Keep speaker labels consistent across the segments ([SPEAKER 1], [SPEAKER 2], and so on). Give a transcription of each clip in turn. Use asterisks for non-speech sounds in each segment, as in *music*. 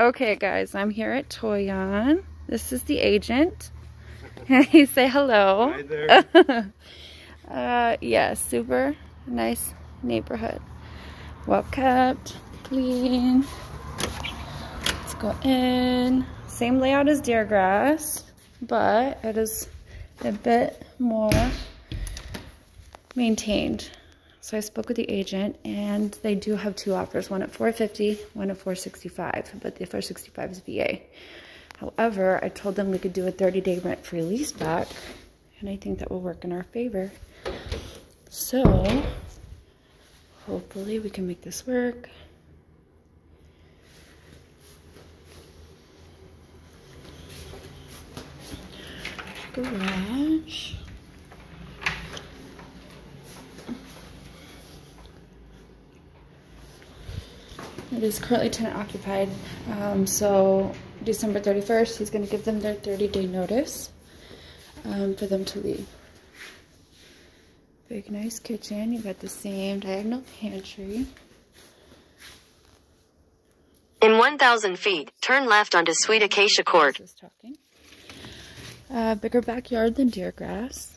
[SPEAKER 1] Okay, guys, I'm here at Toyon. This is the agent. *laughs* you say hello.
[SPEAKER 2] Hi there. *laughs*
[SPEAKER 1] uh, yeah, super nice neighborhood. Well kept, clean. Let's go in. Same layout as Deergrass, but it is a bit more maintained. So I spoke with the agent and they do have two offers, one at 450, one at 465, but the 465 is VA. However, I told them we could do a 30-day rent-free lease back, and I think that will work in our favor. So, hopefully we can make this work. Garage. It is currently tenant occupied, um, so December 31st, he's going to give them their 30 day notice um, for them to leave. Big, nice kitchen. You got the same diagonal pantry.
[SPEAKER 3] In 1,000 feet, turn left onto Sweet Acacia Court.
[SPEAKER 1] Uh, bigger backyard than Deergrass.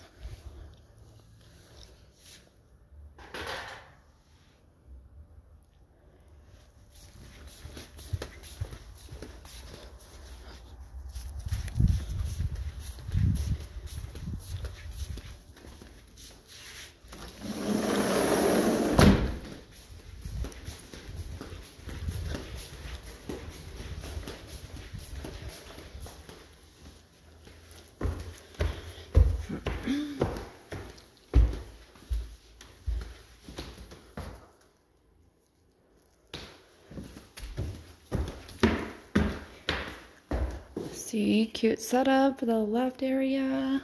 [SPEAKER 1] See, cute setup for the left area.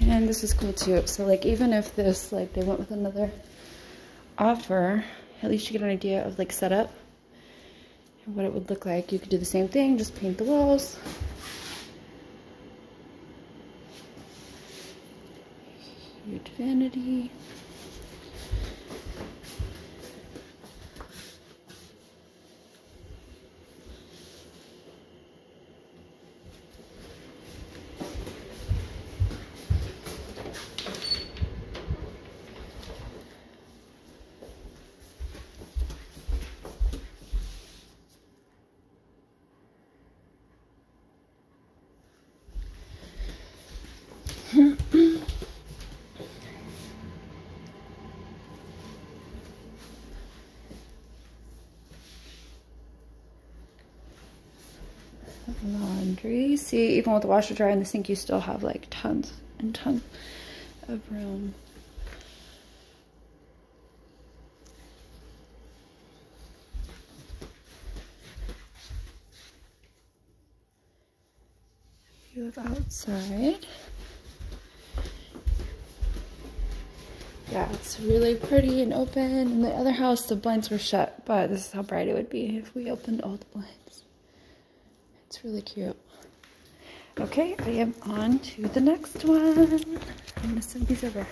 [SPEAKER 1] And this is cool too. So like even if this, like they went with another offer, at least you get an idea of like setup and what it would look like. You could do the same thing, just paint the walls. Huge vanity. Laundry. See, even with the washer dryer and the sink, you still have like tons and tons of room. You have outside. Yeah, it's really pretty and open. In the other house, the blinds were shut, but this is how bright it would be if we opened all the blinds. It's really cute. Okay, I am on to the next one. I'm gonna send these over.